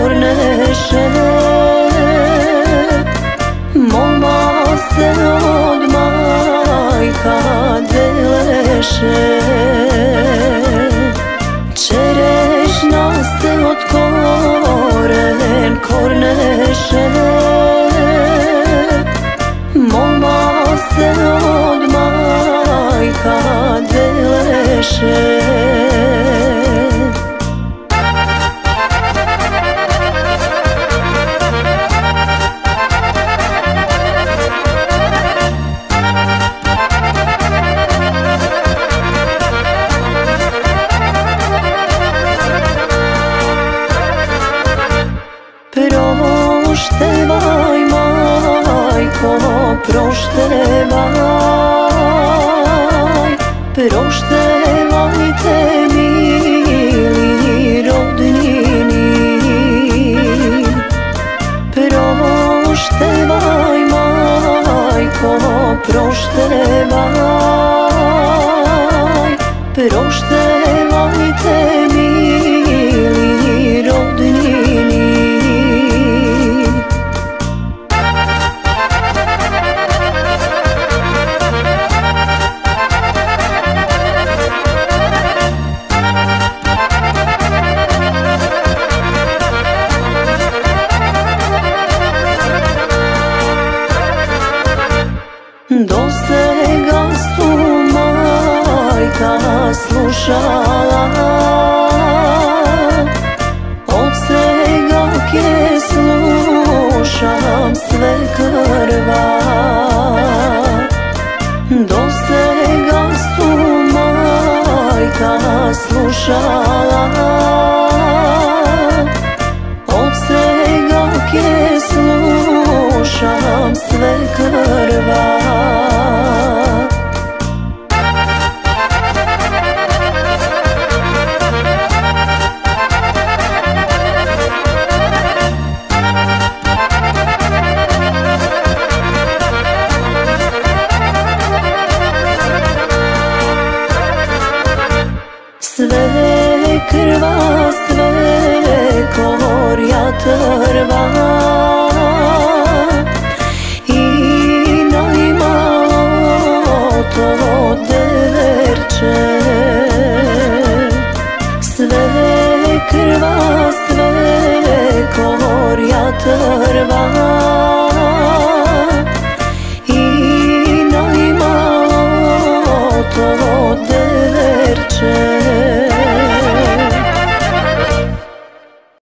korneše Moma se od majka deleše Čerešnja se od koren korneše Moma Proštevaj majko, proštevaj Proštevajte mili rodnini Proštevaj majko, proštevaj slušala. Od svega kje slušam sve krva. Do svega su majka slušala Sve krva, sve korja trva I najmalo to deverče Sve krva, sve korja trva I najmalo to